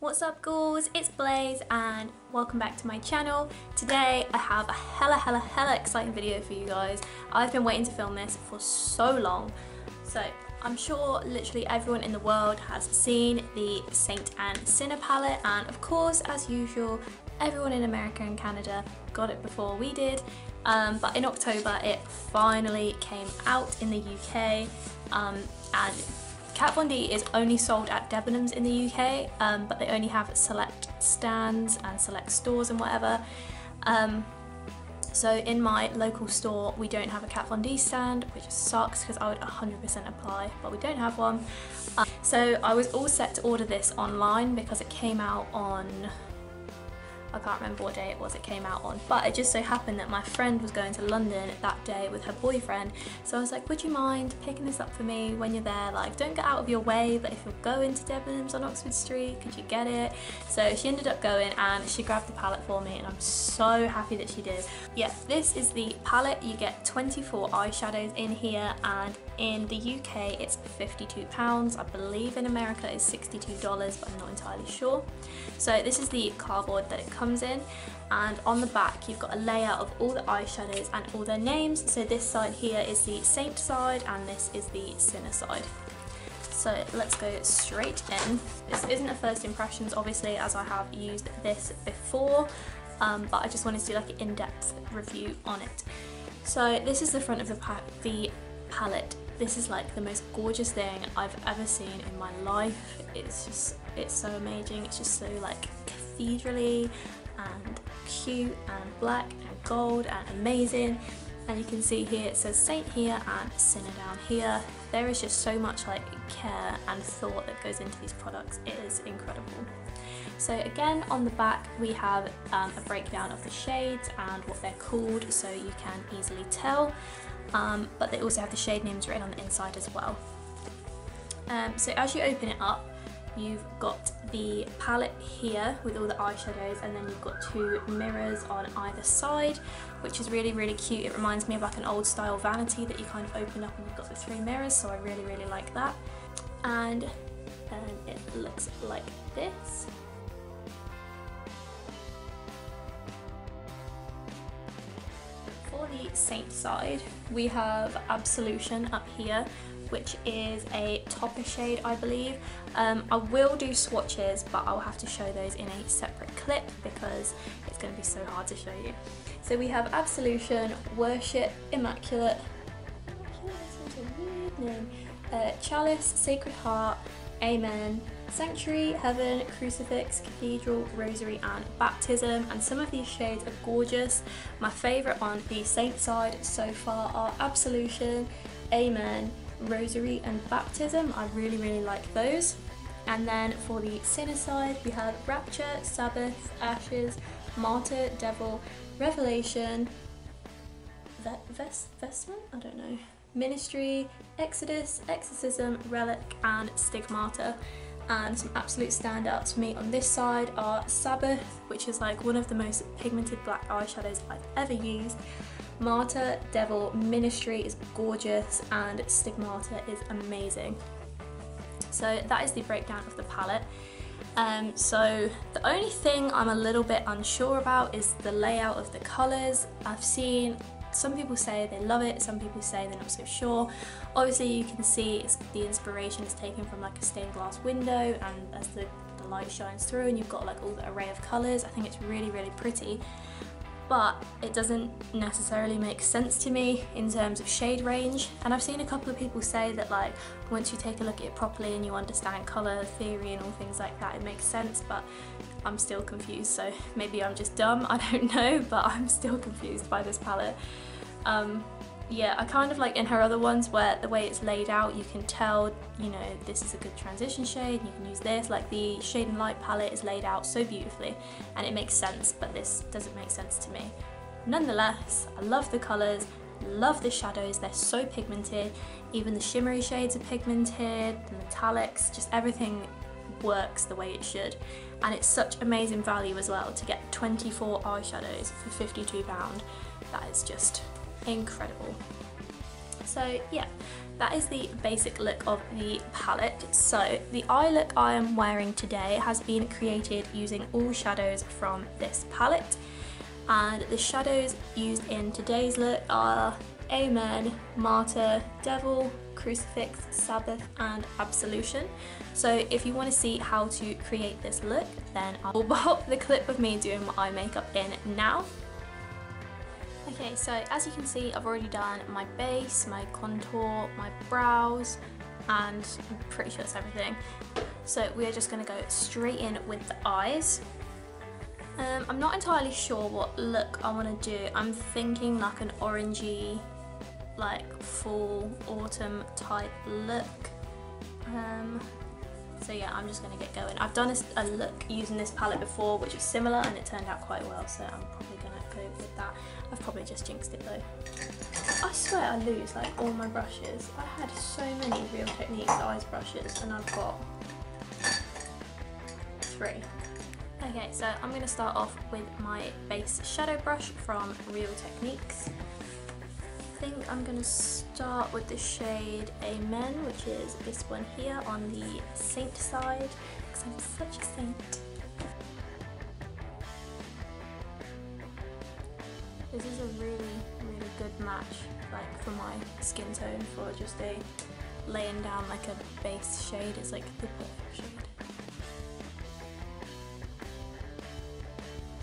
What's up ghouls, it's Blaze and welcome back to my channel. Today I have a hella hella hella exciting video for you guys. I've been waiting to film this for so long. So I'm sure literally everyone in the world has seen the Saint and Sinner palette and of course as usual everyone in America and Canada got it before we did um, but in October it finally came out in the UK um, and Kat Von D is only sold at Debenhams in the UK, um, but they only have select stands and select stores and whatever. Um, so in my local store, we don't have a Kat Von D stand, which sucks because I would 100% apply, but we don't have one. Um, so I was all set to order this online because it came out on I can't remember what day it was it came out on, but it just so happened that my friend was going to London that day with her boyfriend. So I was like, would you mind picking this up for me when you're there? Like, don't get out of your way, but if you're going to Debenhams on Oxford Street, could you get it? So she ended up going and she grabbed the palette for me and I'm so happy that she did. Yeah, this is the palette. You get 24 eyeshadows in here and in the UK it's £52. I believe in America it's $62 but I'm not entirely sure. So this is the cardboard that it comes in and on the back you've got a layout of all the eyeshadows and all their names. So this side here is the Saint side and this is the Sinner side. So let's go straight in. This isn't a first impressions obviously as I have used this before um, but I just wanted to do like an in-depth review on it. So this is the front of the, the palette this is like the most gorgeous thing I've ever seen in my life. It's just, it's so amazing. It's just so like cathedraly and cute and black and gold and amazing. And you can see here it says Saint here and Sinner down here. There is just so much like care and thought that goes into these products. It is incredible. So again on the back we have um, a breakdown of the shades and what they're called so you can easily tell um, but they also have the shade names written on the inside as well. Um, so as you open it up, you've got the palette here with all the eyeshadows and then you've got two mirrors on either side which is really really cute. It reminds me of like an old style vanity that you kind of open up and you've got the three mirrors so I really really like that. And then it looks like this. For the Saint side, we have Absolution up here, which is a topper shade, I believe. Um, I will do swatches, but I'll have to show those in a separate clip because it's going to be so hard to show you. So we have Absolution, Worship, Immaculate, uh, Chalice, Sacred Heart, Amen, Sanctuary, Heaven, Crucifix, Cathedral, Rosary and Baptism and some of these shades are gorgeous. My favourite on the Saint side so far are Absolution, Amen, Rosary and Baptism. I really really like those. And then for the Sinner side we have Rapture, Sabbath, Ashes, Martyr, Devil, Revelation, Vest Vestment? I don't know. Ministry, Exodus, Exorcism, Relic and Stigmata and some absolute standouts for me on this side are Sabbath, which is like one of the most pigmented black eyeshadows I've ever used. Martyr, Devil, Ministry is gorgeous and Stigmata is amazing. So that is the breakdown of the palette. Um, so the only thing I'm a little bit unsure about is the layout of the colours. I've seen some people say they love it, some people say they're not so sure. Obviously you can see the inspiration is taken from like a stained glass window and as the, the light shines through and you've got like all the array of colours, I think it's really really pretty but it doesn't necessarily make sense to me in terms of shade range. And I've seen a couple of people say that like once you take a look at it properly and you understand colour theory and all things like that it makes sense but I'm still confused. So maybe I'm just dumb I don't know but I'm still confused by this palette. Um, yeah, I kind of like in her other ones where the way it's laid out, you can tell, you know, this is a good transition shade, you can use this, like the Shade and Light palette is laid out so beautifully and it makes sense, but this doesn't make sense to me. Nonetheless, I love the colours, love the shadows, they're so pigmented, even the shimmery shades are pigmented, the metallics, just everything works the way it should. And it's such amazing value as well to get 24 eyeshadows for £52. That is just incredible. So yeah, that is the basic look of the palette. So the eye look I am wearing today has been created using all shadows from this palette. And the shadows used in today's look are Amen, Martyr, Devil, Crucifix, Sabbath and Absolution. So if you want to see how to create this look then I'll pop the clip of me doing my eye makeup in now. Okay, so as you can see, I've already done my base, my contour, my brows, and I'm pretty sure that's everything. So we are just gonna go straight in with the eyes. Um, I'm not entirely sure what look I wanna do. I'm thinking like an orangey, like fall autumn type look. Um, so yeah, I'm just gonna get going. I've done a, a look using this palette before, which was similar and it turned out quite well, so I'm probably gonna go with that. I've probably just jinxed it though. I swear I lose like all my brushes. I had so many Real Techniques eyes brushes and I've got three. Okay, so I'm going to start off with my base shadow brush from Real Techniques. I think I'm going to start with the shade Amen, which is this one here on the Saint side, because I'm such a saint. This is a really, really good match like for my skin tone for just a laying down like a base shade. It's like the perfect shade.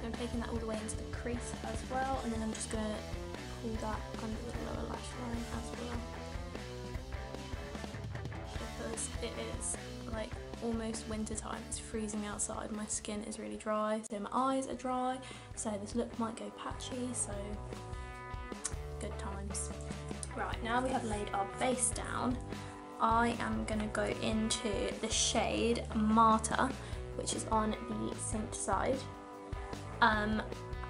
So I'm taking that all the way into the crease as well and then I'm just going to pull that under the lower lash line as well. Because it is like almost winter time. It's freezing outside. My skin is really dry. So my eyes are dry. So this look might go patchy. So good times. Right, now we have laid our base down. I am going to go into the shade Martyr, which is on the Saint side. Um,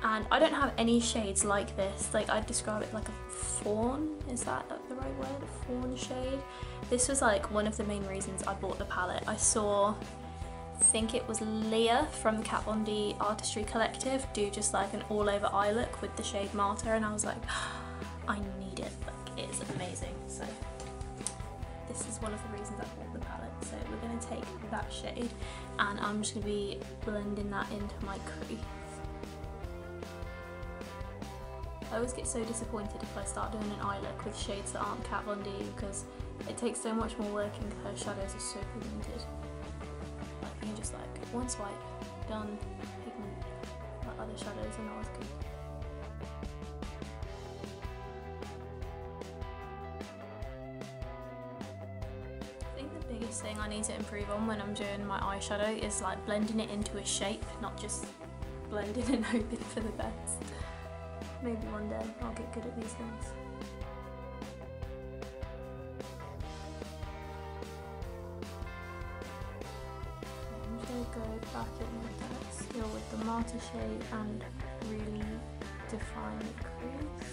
and I don't have any shades like this. Like I'd describe it like a fawn. Is that the right word? Fawn shade. This was like one of the main reasons I bought the palette. I saw, I think it was Leah from the Kat Von D Artistry Collective do just like an all over eye look with the shade Martyr and I was like, I need it. Like it's amazing. So this is one of the reasons I bought the palette. So we're to take that shade and I'm just to be blending that into my crease. I always get so disappointed if I start doing an eye look with shades that aren't Kat Von D because it takes so much more work and her shadows are so pigmented. Like you can just like one swipe, done, pigment, like other shadows are not as good. I think the biggest thing I need to improve on when I'm doing my eyeshadow is like blending it into a shape, not just blending and hoping for the best. Maybe one day I'll get good at these things. I'm just going to go back in with that skill with the Martyr shade and really define the crease.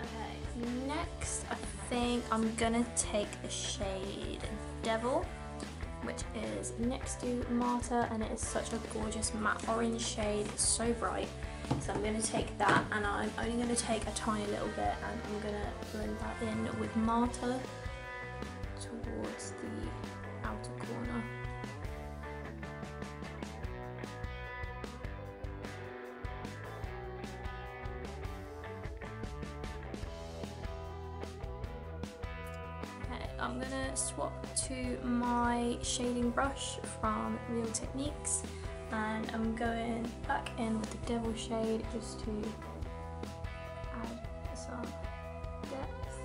Okay, next I think I'm gonna take the shade Devil which is next to Martyr and it is such a gorgeous matte orange shade, it's so bright. So I'm going to take that and I'm only going to take a tiny little bit and I'm going to blend that in with Martyr towards I'm gonna swap to my shading brush from Real Techniques and I'm going back in with the Devil shade just to add some depth.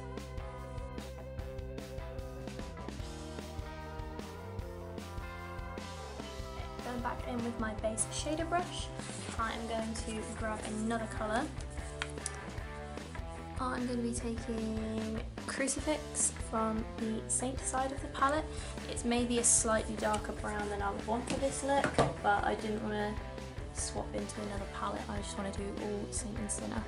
Going back in with my base shader brush, I'm going to grab another colour I'm going to be taking Crucifix from the Saint side of the palette. It's maybe a slightly darker brown than I would want for this look, but I didn't want to swap into another palette. I just want to do all Saint and Sinner.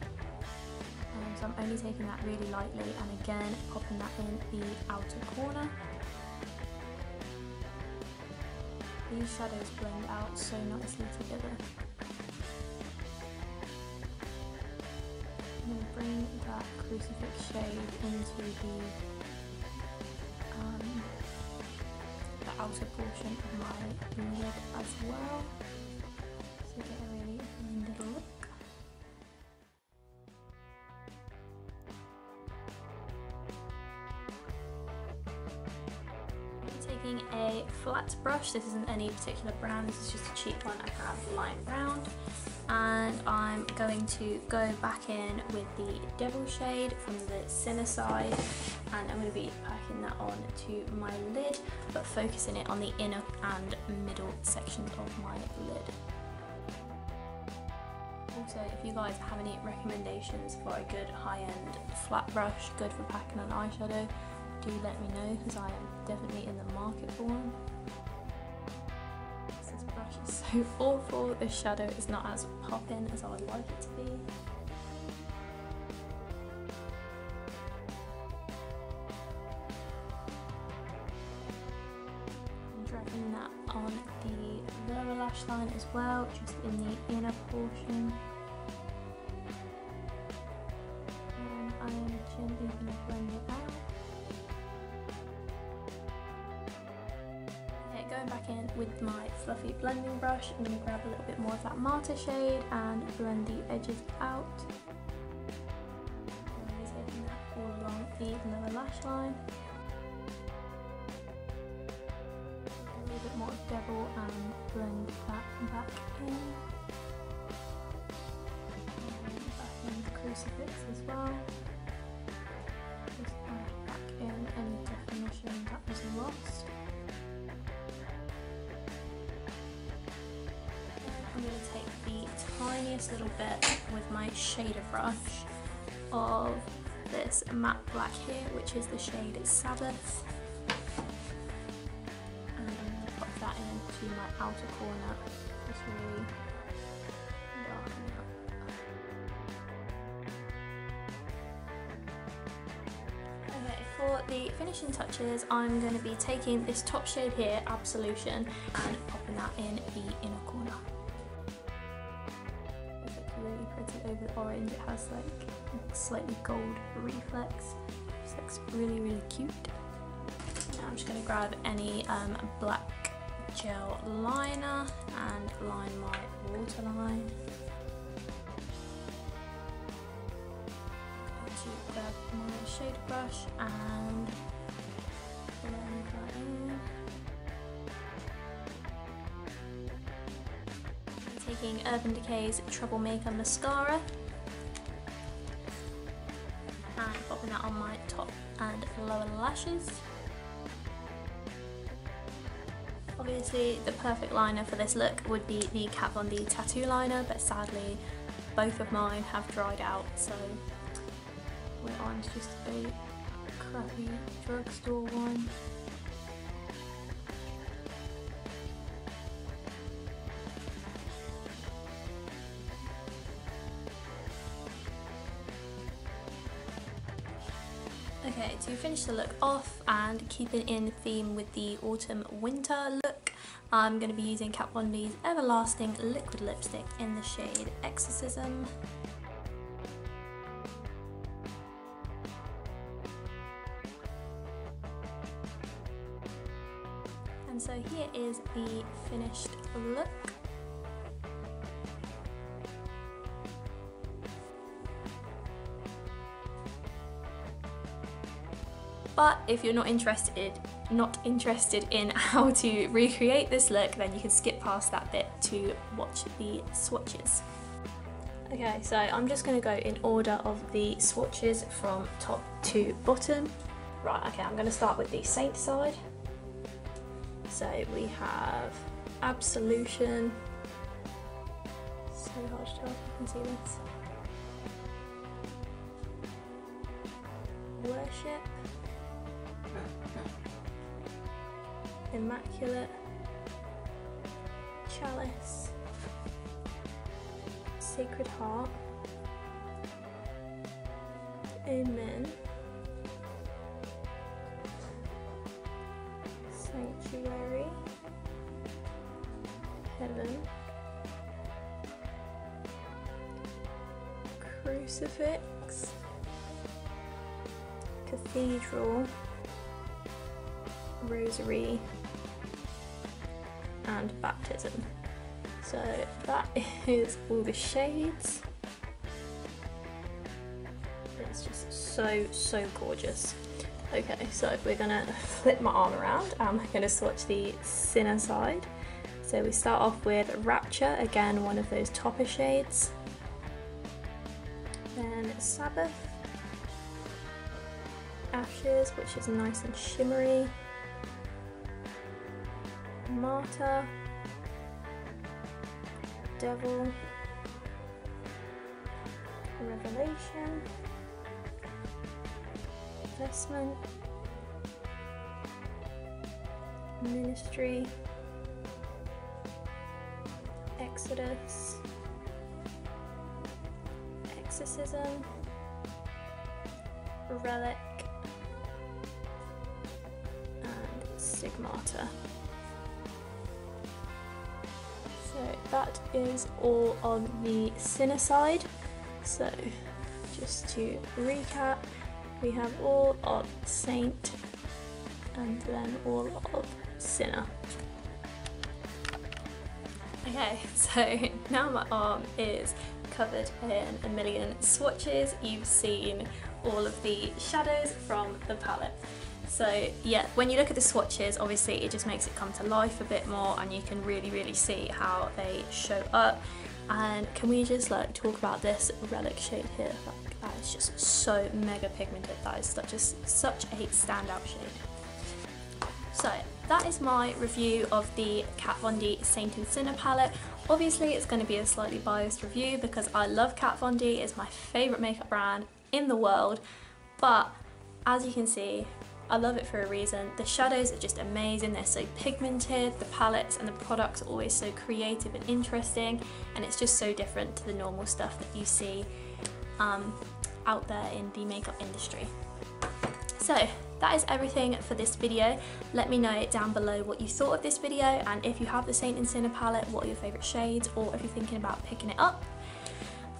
Um, so I'm only taking that really lightly and again popping that in the outer corner. These shadows blend out so nicely together. Bring that crucifix shade into the um, the outer portion of my lid as well. So get a really blended look. taking a flat brush, this isn't any particular brand, this is just a cheap one I have lying around and I'm going to go back in with the Devil Shade from the Sinner side and I'm going to be packing that on to my lid but focusing it on the inner and middle sections of my lid. Also, if you guys have any recommendations for a good high-end flat brush, good for packing on eyeshadow, do let me know because I am definitely in the market for one. Awful, this shadow is not as popping as I would like it to be. I'm dragging that on the lower lash line as well, just in the inner portion. With my fluffy blending brush, I'm going to grab a little bit more of that Martyr shade and blend the edges out. And taking that all along the lower lash line. A little bit more of Devil and blend that back in. And back in the crucifix as well. Tiniest little bit with my shader brush of this matte black here, which is the shade Sabbath. And I'm going to pop that into my outer corner, just really for the finishing touches, I'm going to be taking this top shade here, Absolution, and popping that in the inner corner orange. It has like slightly gold reflex. Just looks really, really cute. Now I'm just going to grab any um, black gel liner and line my waterline. Grab my shade brush and blend that in. taking Urban Decay's Troublemaker Mascara Obviously the perfect liner for this look would be the Kat Von D tattoo liner but sadly both of mine have dried out so we're on to just a crappy drugstore one. Okay, to finish the look off and keep it in theme with the autumn winter look, I'm going to be using Kat Von D's Everlasting Liquid Lipstick in the shade Exorcism. And so here is the finished look. But if you're not interested, not interested in how to recreate this look, then you can skip past that bit to watch the swatches. Okay, so I'm just going to go in order of the swatches from top to bottom. Right, okay, I'm going to start with the Saint side. So we have Absolution. So hard to tell if you can see this. Worship. Immaculate, Chalice, Sacred Heart, Amen, Sanctuary, Heaven, Crucifix, Cathedral, Rosary, and Baptism. So that is all the shades. It's just so, so gorgeous. Okay, so if we're gonna flip my arm around we're gonna swatch the Sinner side. So we start off with Rapture, again one of those topper shades. Then Sabbath, Ashes, which is nice and shimmery. Martyr, Devil, Revelation, Investment, Ministry, Exodus, Exorcism, Relic, and Stigmata. That is all on the Sinner side. So just to recap, we have all of Saint and then all of Sinner. Okay, so now my arm is covered in a million swatches. You've seen all of the shadows from the palette. So yeah, when you look at the swatches, obviously it just makes it come to life a bit more and you can really, really see how they show up. And can we just like talk about this relic shade here? Like that is just so mega pigmented. That is such a, such a standout shade. So that is my review of the Kat Von D Saint and Sinner palette. Obviously it's going to be a slightly biased review because I love Kat Von D, it's my favourite makeup brand in the world, but as you can see, I love it for a reason. The shadows are just amazing, they're so pigmented, the palettes and the products are always so creative and interesting, and it's just so different to the normal stuff that you see um, out there in the makeup industry. So that is everything for this video. Let me know down below what you thought of this video and if you have the Saint and Sinner palette, what are your favourite shades or if you're thinking about picking it up.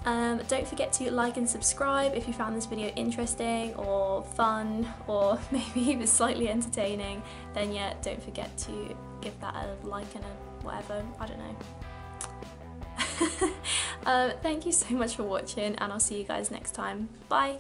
Um, don't forget to like and subscribe if you found this video interesting or fun or maybe even slightly entertaining. Then yeah don't forget to give that a like and a whatever. I don't know. Um, thank you so much for watching and I'll see you guys next time. Bye